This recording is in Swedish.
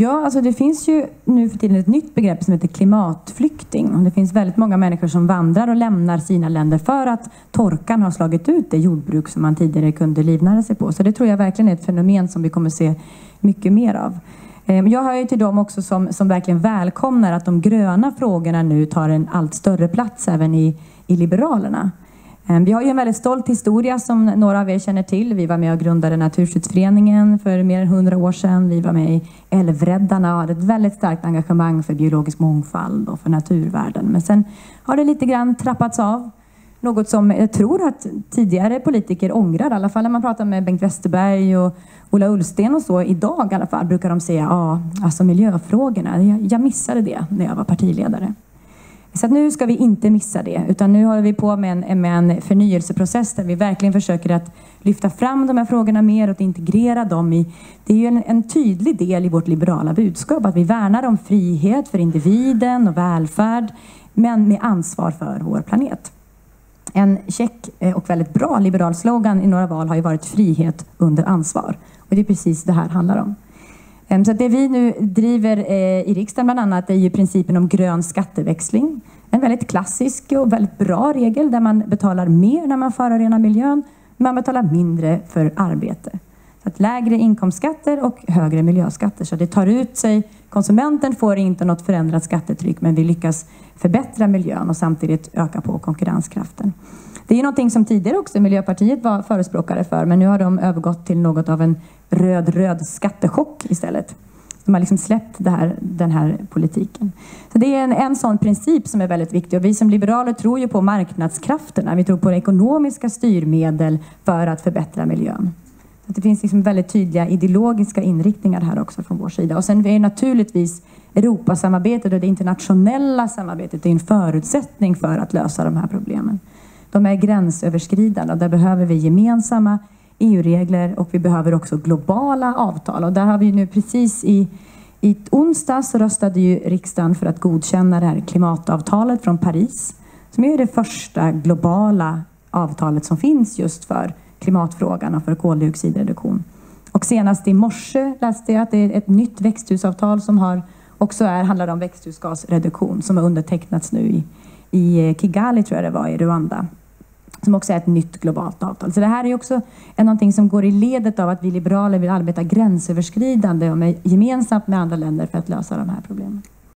Ja, alltså det finns ju nu för tiden ett nytt begrepp som heter klimatflykting. Det finns väldigt många människor som vandrar och lämnar sina länder för att torkan har slagit ut det jordbruk som man tidigare kunde livnära sig på. Så det tror jag verkligen är ett fenomen som vi kommer se mycket mer av. Ehm, jag hör ju till dem också som, som verkligen välkomnar att de gröna frågorna nu tar en allt större plats även i, i Liberalerna. Ehm, vi har ju en väldigt stolt historia som några av er känner till. Vi var med och grundade Naturskyddsföreningen för mer än hundra år sedan. Vi var med i Älvräddarna och hade ett väldigt starkt engagemang för biologisk mångfald och för naturvärden. Men sen har det lite grann trappats av. Något som jag tror att tidigare politiker ångrar, i alla fall när man pratar med Bengt Westerberg och Ola Ullsten och så idag i alla fall brukar de säga ja, alltså miljöfrågorna, jag missade det när jag var partiledare. Så nu ska vi inte missa det, utan nu håller vi på med en, med en förnyelseprocess där vi verkligen försöker att lyfta fram de här frågorna mer och integrera dem i... Det är ju en, en tydlig del i vårt liberala budskap att vi värnar om frihet för individen och välfärd, men med ansvar för vår planet. En check eh, och väldigt bra liberal slogan i några val har ju varit frihet under ansvar. Och det är precis det här handlar om. Ehm, så det vi nu driver eh, i riksdagen bland annat är ju principen om grön skatteväxling. En väldigt klassisk och väldigt bra regel där man betalar mer när man förorenar miljön, men man betalar mindre för arbete. Så att lägre inkomstskatter och högre miljöskatter. Så det tar ut sig. Konsumenten får inte något förändrat skattetryck, men vi lyckas förbättra miljön och samtidigt öka på konkurrenskraften. Det är någonting som tidigare också Miljöpartiet var förespråkare för, men nu har de övergått till något av en röd-röd skattechock istället. De har liksom släppt här, den här politiken. Så det är en, en sån princip som är väldigt viktig. Och vi som liberaler tror ju på marknadskrafterna. Vi tror på ekonomiska styrmedel för att förbättra miljön. Så det finns liksom väldigt tydliga ideologiska inriktningar här också från vår sida. Och sen är naturligtvis Europasamarbetet och det internationella samarbetet är en förutsättning för att lösa de här problemen. De är gränsöverskridande och där behöver vi gemensamma EU-regler och vi behöver också globala avtal. Och där har vi nu precis i, i onsdags röstade ju riksdagen för att godkänna det här klimatavtalet från Paris som är det första globala avtalet som finns just för klimatfrågan och för koldioxidreduktion. Och senast i morse läste jag att det är ett nytt växthusavtal som har, också är, handlar om växthusgasreduktion som har undertecknats nu i, i Kigali, tror jag det var, i Rwanda som också är ett nytt globalt avtal. Så det här är också någonting som går i ledet av att vi liberaler vill arbeta gränsöverskridande och med, gemensamt med andra länder för att lösa de här problemen.